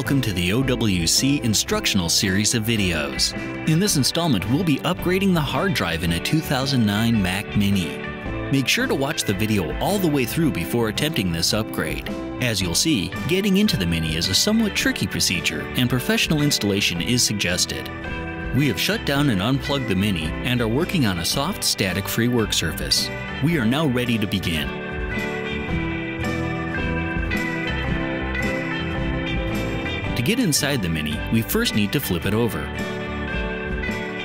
welcome to the OWC instructional series of videos. In this installment, we'll be upgrading the hard drive in a 2009 Mac Mini. Make sure to watch the video all the way through before attempting this upgrade. As you'll see, getting into the Mini is a somewhat tricky procedure and professional installation is suggested. We have shut down and unplugged the Mini and are working on a soft static-free work surface. We are now ready to begin. To get inside the Mini, we first need to flip it over.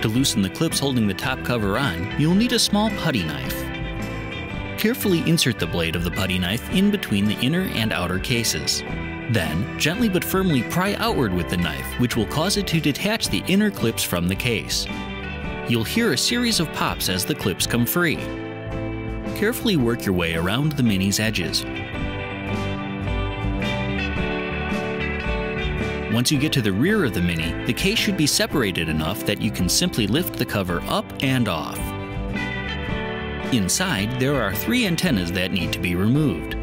To loosen the clips holding the top cover on, you'll need a small putty knife. Carefully insert the blade of the putty knife in between the inner and outer cases. Then, gently but firmly pry outward with the knife, which will cause it to detach the inner clips from the case. You'll hear a series of pops as the clips come free. Carefully work your way around the Mini's edges, Once you get to the rear of the Mini, the case should be separated enough that you can simply lift the cover up and off. Inside, there are three antennas that need to be removed.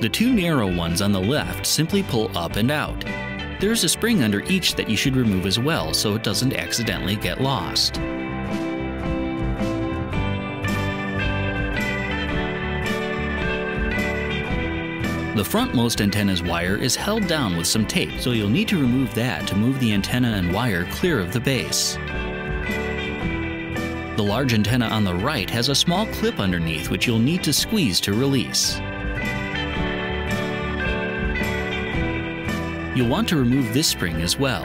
The two narrow ones on the left simply pull up and out. There's a spring under each that you should remove as well so it doesn't accidentally get lost. The frontmost antenna's wire is held down with some tape, so you'll need to remove that to move the antenna and wire clear of the base. The large antenna on the right has a small clip underneath which you'll need to squeeze to release. You'll want to remove this spring as well.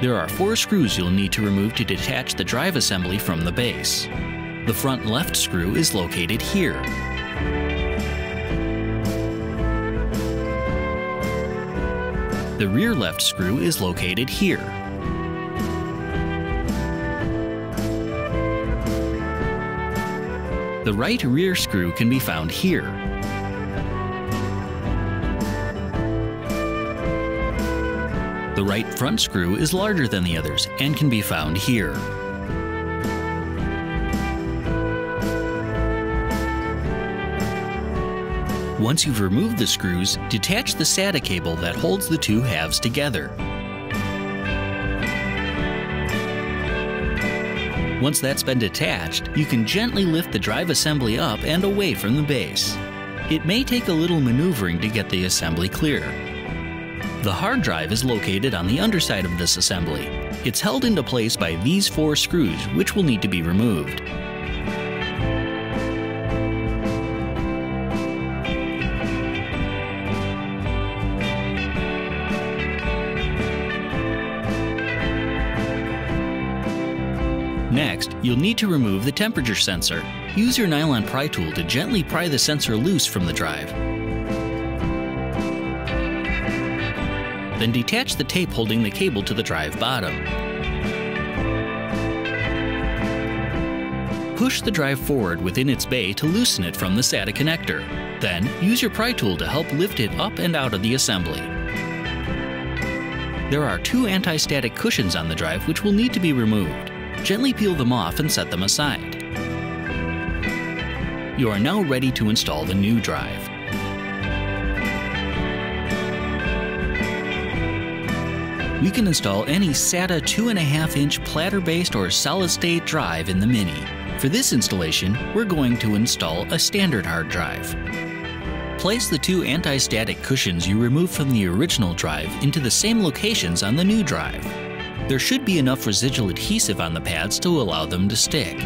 There are four screws you'll need to remove to detach the drive assembly from the base. The front left screw is located here. The rear left screw is located here. The right rear screw can be found here. The right front screw is larger than the others and can be found here. Once you've removed the screws, detach the SATA cable that holds the two halves together. Once that's been detached, you can gently lift the drive assembly up and away from the base. It may take a little maneuvering to get the assembly clear. The hard drive is located on the underside of this assembly. It's held into place by these four screws, which will need to be removed. Next, you'll need to remove the temperature sensor. Use your nylon pry tool to gently pry the sensor loose from the drive. Then detach the tape holding the cable to the drive bottom. Push the drive forward within its bay to loosen it from the SATA connector. Then, use your pry tool to help lift it up and out of the assembly. There are two anti-static cushions on the drive which will need to be removed. Gently peel them off and set them aside. You are now ready to install the new drive. We can install any SATA 2.5 inch platter based or solid state drive in the Mini. For this installation, we're going to install a standard hard drive. Place the two anti static cushions you removed from the original drive into the same locations on the new drive there should be enough residual adhesive on the pads to allow them to stick.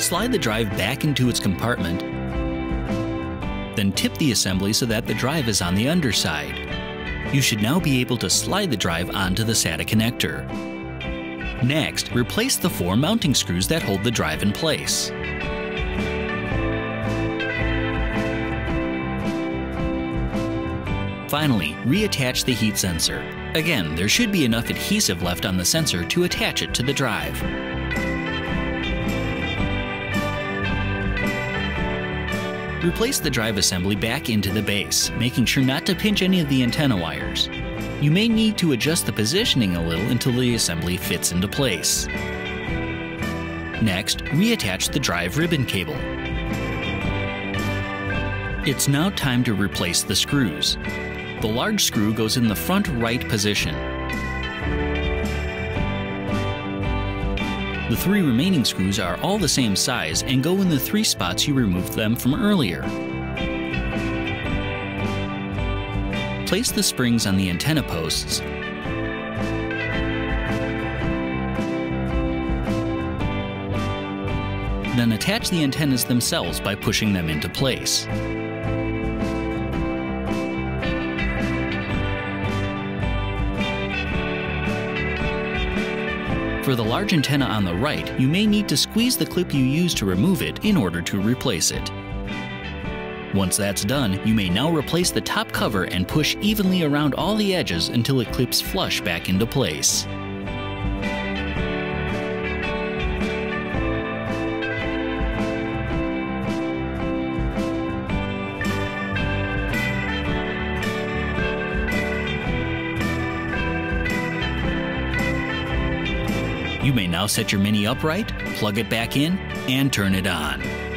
Slide the drive back into its compartment, then tip the assembly so that the drive is on the underside. You should now be able to slide the drive onto the SATA connector. Next, replace the four mounting screws that hold the drive in place. Finally, reattach the heat sensor. Again, there should be enough adhesive left on the sensor to attach it to the drive. Replace the drive assembly back into the base, making sure not to pinch any of the antenna wires. You may need to adjust the positioning a little until the assembly fits into place. Next, reattach the drive ribbon cable. It's now time to replace the screws. The large screw goes in the front right position. The three remaining screws are all the same size and go in the three spots you removed them from earlier. Place the springs on the antenna posts Then attach the antennas themselves by pushing them into place. For the large antenna on the right, you may need to squeeze the clip you used to remove it in order to replace it. Once that's done, you may now replace the top cover and push evenly around all the edges until it clips flush back into place. You may now set your Mini upright, plug it back in, and turn it on.